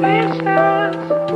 pieces.